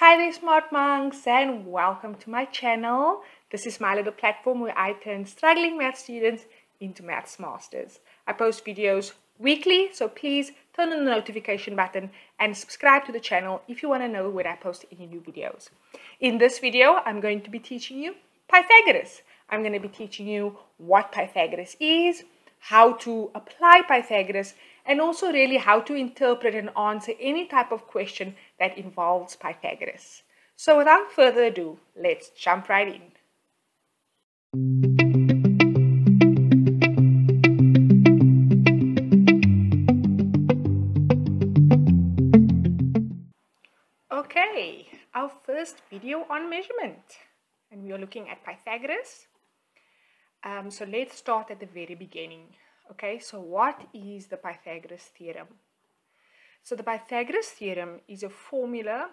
Hi there smart monks and welcome to my channel. This is my little platform where I turn struggling math students into maths masters. I post videos weekly so please turn on the notification button and subscribe to the channel if you want to know when I post any new videos. In this video I'm going to be teaching you Pythagoras. I'm going to be teaching you what Pythagoras is, how to apply Pythagoras and also really how to interpret and answer any type of question that involves Pythagoras. So without further ado, let's jump right in. Okay, our first video on measurement. And we are looking at Pythagoras. Um, so let's start at the very beginning. Okay, so what is the Pythagoras theorem? So the Pythagoras theorem is a formula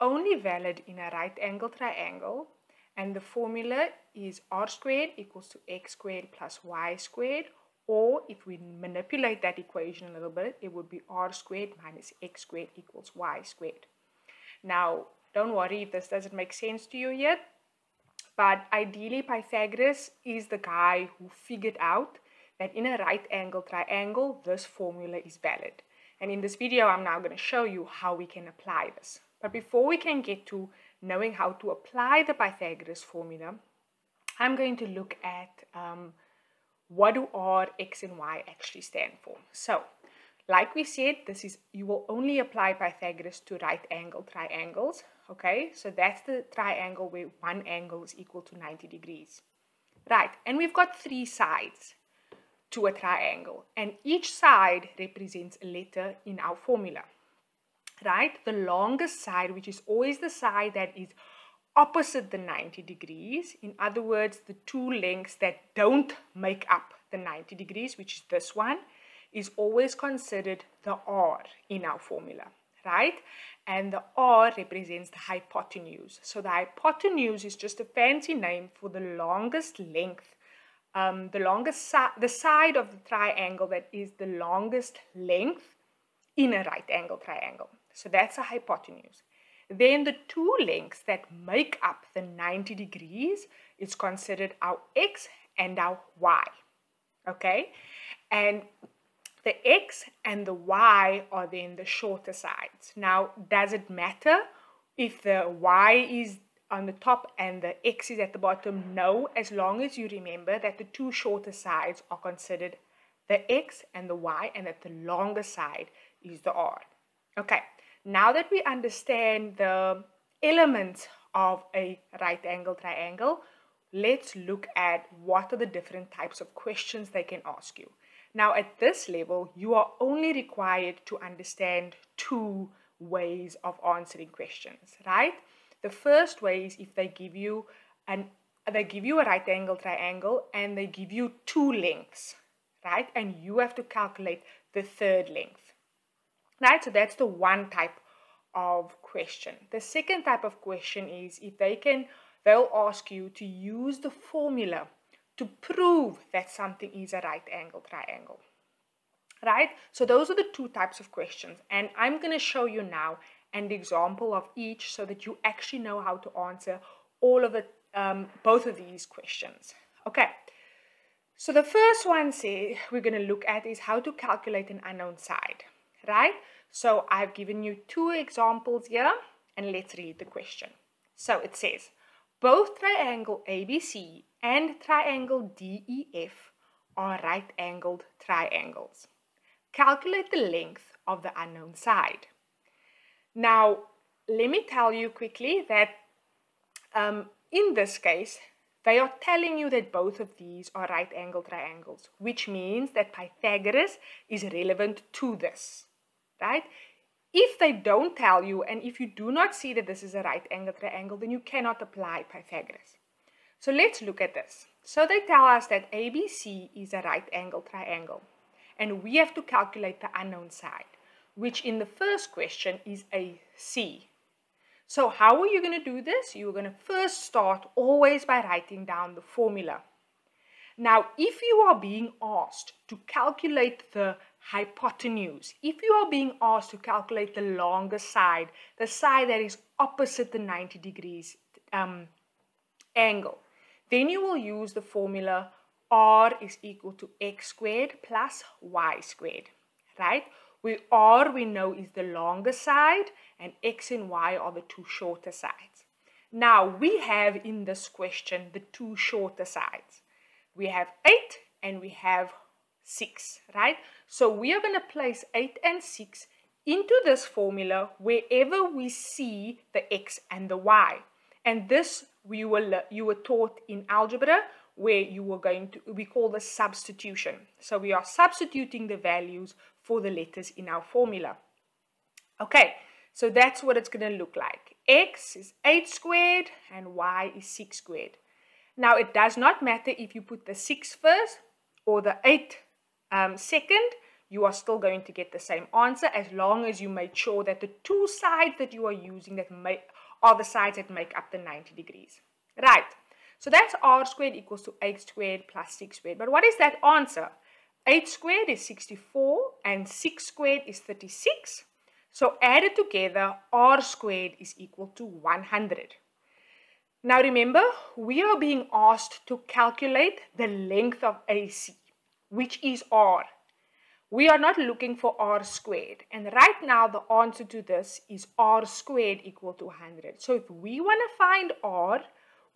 only valid in a right angle triangle and the formula is r squared equals to x squared plus y squared or if we manipulate that equation a little bit it would be r squared minus x squared equals y squared. Now don't worry if this doesn't make sense to you yet but ideally Pythagoras is the guy who figured out that in a right angle triangle, this formula is valid. And in this video, I'm now going to show you how we can apply this. But before we can get to knowing how to apply the Pythagoras formula, I'm going to look at um, what do R, X, and Y actually stand for. So, like we said, this is you will only apply Pythagoras to right angle triangles. Okay, so that's the triangle where one angle is equal to 90 degrees. Right, and we've got three sides to a triangle and each side represents a letter in our formula right? The longest side which is always the side that is opposite the 90 degrees. In other words the two lengths that don't make up the 90 degrees which is this one is always considered the r in our formula right? And the r represents the hypotenuse. So the hypotenuse is just a fancy name for the longest length um, the longest si the side of the triangle that is the longest length in a right angle triangle. So that's a hypotenuse. Then the two lengths that make up the 90 degrees is considered our x and our y. Okay? And the x and the y are then the shorter sides. Now, does it matter if the y is on the top and the x is at the bottom? No, as long as you remember that the two shorter sides are considered the x and the y and that the longer side is the r. Okay, now that we understand the elements of a right angle triangle, let's look at what are the different types of questions they can ask you. Now at this level, you are only required to understand two ways of answering questions, right? The first way is if they give you an they give you a right angle triangle and they give you two lengths, right? And you have to calculate the third length, right? So that's the one type of question. The second type of question is if they can, they'll ask you to use the formula to prove that something is a right angle triangle, right? So those are the two types of questions. And I'm going to show you now and example of each so that you actually know how to answer all of it, um, both of these questions. Okay, so the first one say we're going to look at is how to calculate an unknown side, right? So I've given you two examples here and let's read the question. So it says, both triangle ABC and triangle DEF are right-angled triangles. Calculate the length of the unknown side. Now, let me tell you quickly that um, in this case, they are telling you that both of these are right angle triangles, which means that Pythagoras is relevant to this, right? If they don't tell you, and if you do not see that this is a right angle triangle, then you cannot apply Pythagoras. So let's look at this. So they tell us that ABC is a right angle triangle, and we have to calculate the unknown side which in the first question is a C. So how are you going to do this? You're going to first start always by writing down the formula. Now, if you are being asked to calculate the hypotenuse. If you are being asked to calculate the longest side, the side that is opposite the 90 degrees um, angle, then you will use the formula r is equal to x squared plus y squared, right? We r we know is the longer side and x and y are the two shorter sides. Now we have in this question the two shorter sides. We have 8 and we have 6, right? So we are going to place 8 and 6 into this formula wherever we see the x and the y. And this we were, you were taught in algebra where you were going to, we call this substitution. So we are substituting the values for the letters in our formula. Okay, so that's what it's going to look like. x is 8 squared and y is 6 squared. Now it does not matter if you put the 6 first or the 8 um, second, you are still going to get the same answer as long as you make sure that the two sides that you are using that make, are the sides that make up the 90 degrees. Right. So that's r squared equals to 8 squared plus 6 squared. But what is that answer? 8 squared is 64 and 6 squared is 36. So added together, r squared is equal to 100. Now remember, we are being asked to calculate the length of AC, which is r. We are not looking for r squared. And right now, the answer to this is r squared equal to 100. So if we want to find r,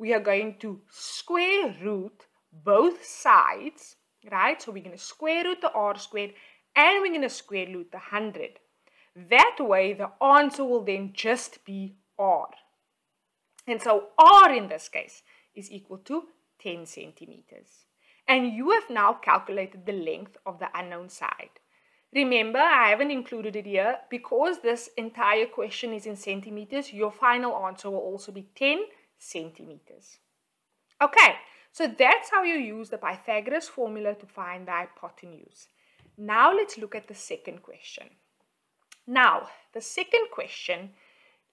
we are going to square root both sides, right? So we're going to square root the r squared and we're going to square root the 100. That way, the answer will then just be r. And so r in this case is equal to 10 centimeters. And you have now calculated the length of the unknown side. Remember, I haven't included it here because this entire question is in centimeters. Your final answer will also be 10 centimeters. Okay, so that's how you use the Pythagoras formula to find the hypotenuse. Now let's look at the second question. Now, the second question,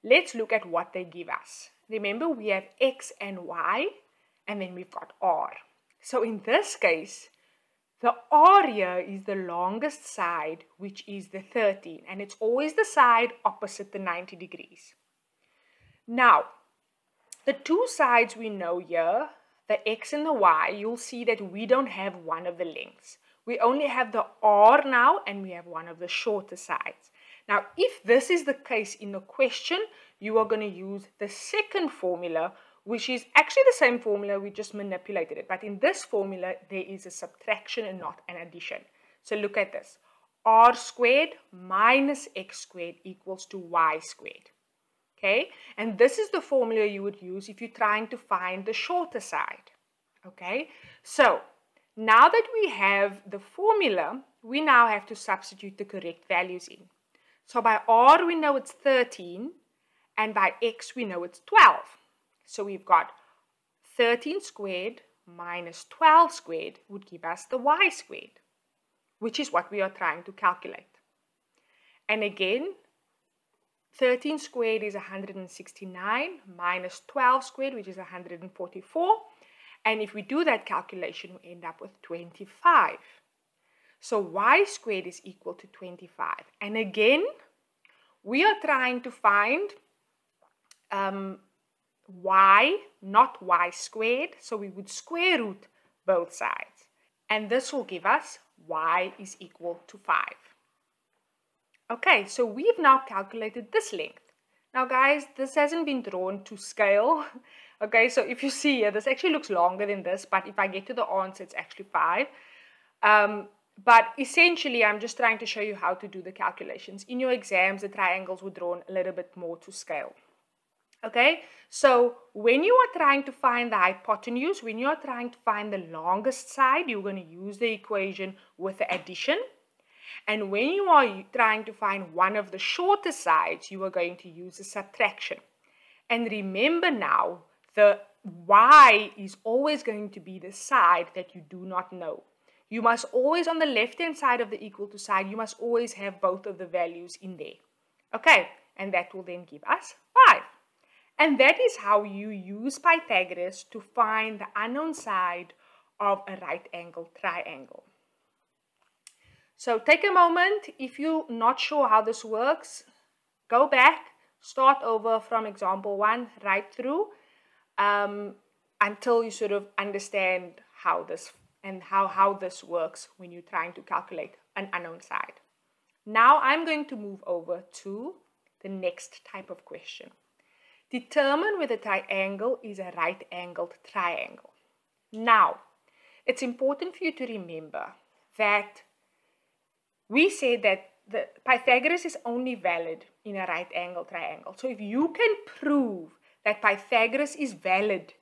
let's look at what they give us. Remember, we have x and y, and then we've got r. So in this case, the r here is the longest side, which is the 13, and it's always the side opposite the 90 degrees. Now, the two sides we know here, the x and the y, you'll see that we don't have one of the lengths. We only have the r now and we have one of the shorter sides. Now, if this is the case in the question, you are going to use the second formula, which is actually the same formula, we just manipulated it. But in this formula, there is a subtraction and not an addition. So look at this. r squared minus x squared equals to y squared okay? And this is the formula you would use if you're trying to find the shorter side, okay? So now that we have the formula, we now have to substitute the correct values in. So by r, we know it's 13, and by x, we know it's 12. So we've got 13 squared minus 12 squared would give us the y squared, which is what we are trying to calculate. And again, 13 squared is 169 minus 12 squared, which is 144. And if we do that calculation, we end up with 25. So y squared is equal to 25. And again, we are trying to find um, y, not y squared. So we would square root both sides. And this will give us y is equal to 5. Okay, so we've now calculated this length. Now guys, this hasn't been drawn to scale. okay, so if you see here, this actually looks longer than this, but if I get to the answer, it's actually 5. Um, but essentially, I'm just trying to show you how to do the calculations. In your exams, the triangles were drawn a little bit more to scale. Okay, so when you are trying to find the hypotenuse, when you are trying to find the longest side, you're going to use the equation with the addition and when you are trying to find one of the shorter sides, you are going to use a subtraction. And remember now, the y is always going to be the side that you do not know. You must always, on the left-hand side of the equal to side, you must always have both of the values in there. Okay, and that will then give us 5. And that is how you use Pythagoras to find the unknown side of a right angle triangle. So take a moment. If you're not sure how this works, go back, start over from example one right through um, until you sort of understand how this and how, how this works when you're trying to calculate an unknown side. Now I'm going to move over to the next type of question. Determine whether the triangle is a right-angled triangle. Now, it's important for you to remember that we say that the Pythagoras is only valid in a right angle triangle. So if you can prove that Pythagoras is valid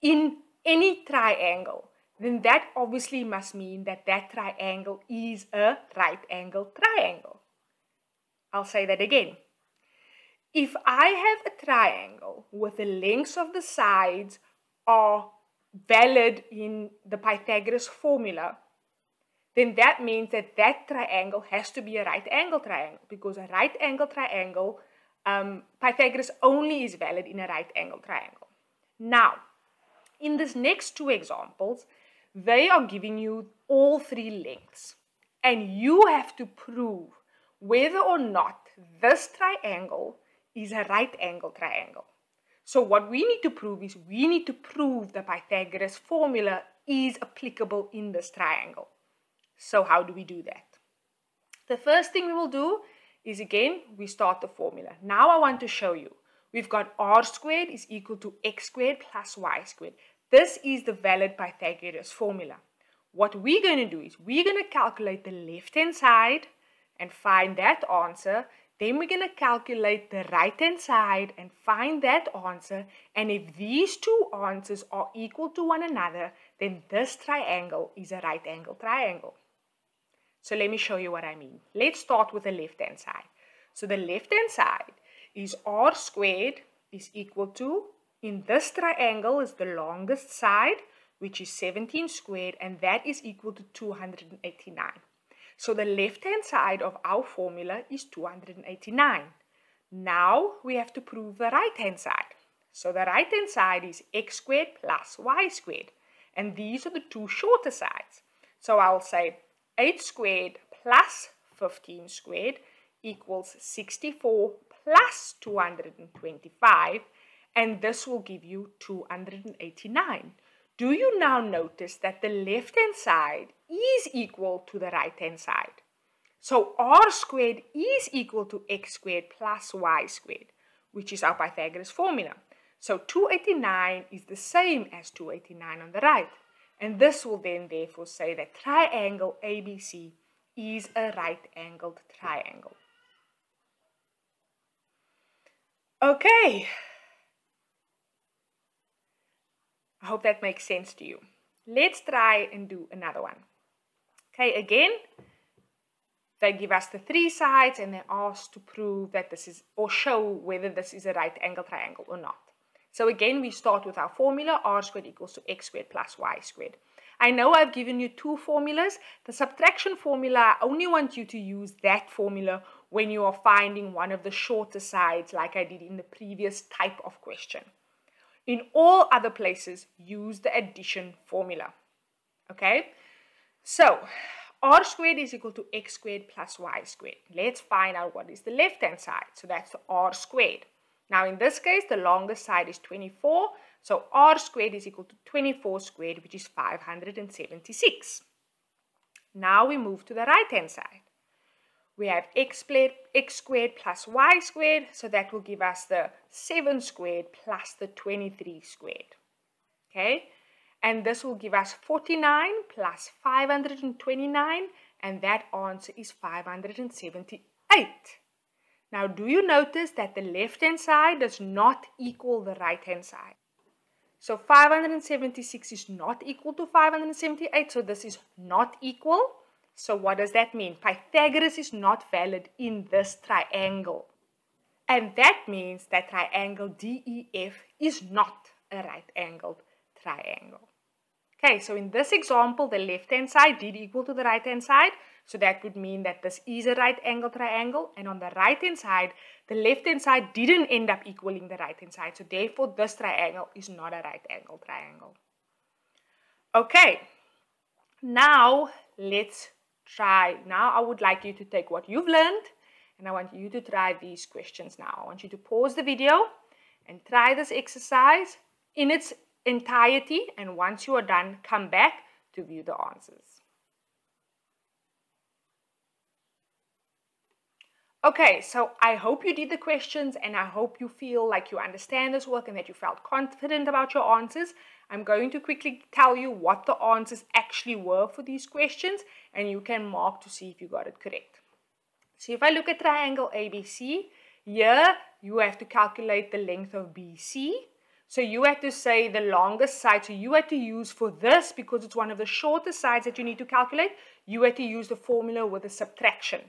in any triangle, then that obviously must mean that that triangle is a right angle triangle. I'll say that again. If I have a triangle with the lengths of the sides are valid in the Pythagoras formula, then that means that that triangle has to be a right angle triangle because a right angle triangle, um, Pythagoras only is valid in a right angle triangle. Now, in these next two examples, they are giving you all three lengths and you have to prove whether or not this triangle is a right angle triangle. So what we need to prove is we need to prove the Pythagoras formula is applicable in this triangle. So how do we do that? The first thing we will do is again, we start the formula. Now I want to show you. We've got r squared is equal to x squared plus y squared. This is the valid Pythagoras formula. What we're going to do is we're going to calculate the left-hand side and find that answer. Then we're going to calculate the right-hand side and find that answer. And if these two answers are equal to one another, then this triangle is a right angle triangle. So let me show you what I mean. Let's start with the left-hand side. So the left-hand side is r squared is equal to, in this triangle is the longest side, which is 17 squared, and that is equal to 289. So the left-hand side of our formula is 289. Now we have to prove the right-hand side. So the right-hand side is x squared plus y squared. And these are the two shorter sides. So I'll say 8 squared plus 15 squared equals 64 plus 225 and this will give you 289. Do you now notice that the left hand side is equal to the right hand side? So r squared is equal to x squared plus y squared, which is our Pythagoras formula. So 289 is the same as 289 on the right. And this will then therefore say that triangle ABC is a right-angled triangle. Okay. I hope that makes sense to you. Let's try and do another one. Okay, again, they give us the three sides and they ask to prove that this is, or show whether this is a right angle triangle or not. So again, we start with our formula, r squared equals to x squared plus y squared. I know I've given you two formulas. The subtraction formula, I only want you to use that formula when you are finding one of the shorter sides like I did in the previous type of question. In all other places, use the addition formula. Okay? So, r squared is equal to x squared plus y squared. Let's find out what is the left-hand side. So that's the r squared. Now in this case, the longest side is 24. So r squared is equal to 24 squared, which is 576. Now we move to the right-hand side. We have x x squared plus y squared, so that will give us the 7 squared plus the 23 squared. Okay, and this will give us 49 plus 529, and that answer is 578. Now, do you notice that the left-hand side does not equal the right-hand side? So 576 is not equal to 578, so this is not equal. So what does that mean? Pythagoras is not valid in this triangle. And that means that triangle DEF is not a right-angled triangle. Okay, so in this example, the left-hand side did equal to the right-hand side. So that would mean that this is a right angle triangle. And on the right-hand side, the left-hand side didn't end up equaling the right-hand side. So therefore, this triangle is not a right angle triangle. Okay, now let's try, now I would like you to take what you've learned and I want you to try these questions now. I want you to pause the video and try this exercise in its entirety and once you are done, come back to view the answers. Okay, so I hope you did the questions and I hope you feel like you understand this work and that you felt confident about your answers. I'm going to quickly tell you what the answers actually were for these questions and you can mark to see if you got it correct. So if I look at triangle ABC, here you have to calculate the length of BC. So you have to say the longest side. So you have to use for this, because it's one of the shortest sides that you need to calculate, you have to use the formula with a subtraction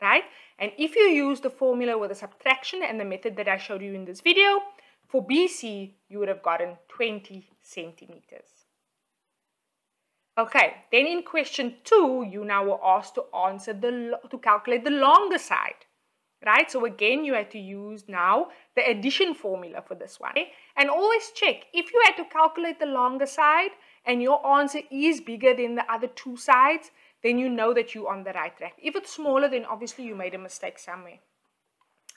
right? And if you use the formula with a subtraction and the method that I showed you in this video, for BC, you would have gotten 20 centimeters. Okay, then in question two, you now were asked to answer the, to calculate the longer side, right? So again, you had to use now the addition formula for this one. Okay? And always check, if you had to calculate the longer side and your answer is bigger than the other two sides, then you know that you're on the right track. If it's smaller, then obviously you made a mistake somewhere.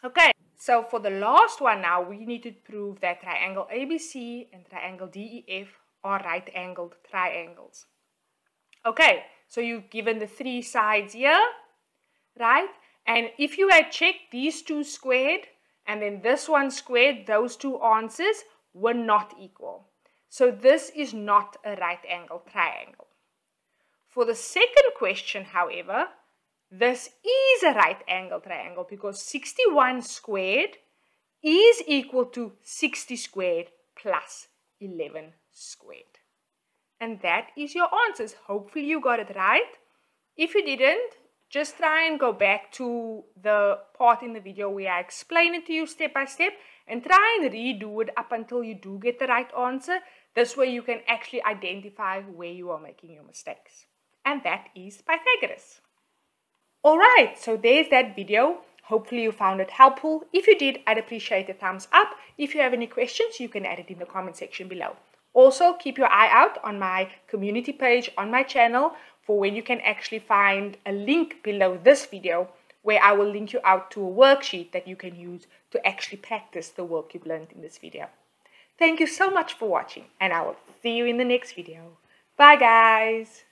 Okay, so for the last one now, we need to prove that triangle ABC and triangle DEF are right-angled triangles. Okay, so you've given the three sides here, right? And if you had checked these two squared and then this one squared, those two answers were not equal. So this is not a right angle triangle. For the second question, however, this is a right angle triangle because 61 squared is equal to 60 squared plus 11 squared. And that is your answers. Hopefully you got it right. If you didn't, just try and go back to the part in the video where I explain it to you step by step and try and redo it up until you do get the right answer. This way you can actually identify where you are making your mistakes and that is Pythagoras. Alright, so there's that video. Hopefully you found it helpful. If you did, I'd appreciate a thumbs up. If you have any questions, you can add it in the comment section below. Also, keep your eye out on my community page on my channel for when you can actually find a link below this video where I will link you out to a worksheet that you can use to actually practice the work you've learned in this video. Thank you so much for watching and I will see you in the next video. Bye guys!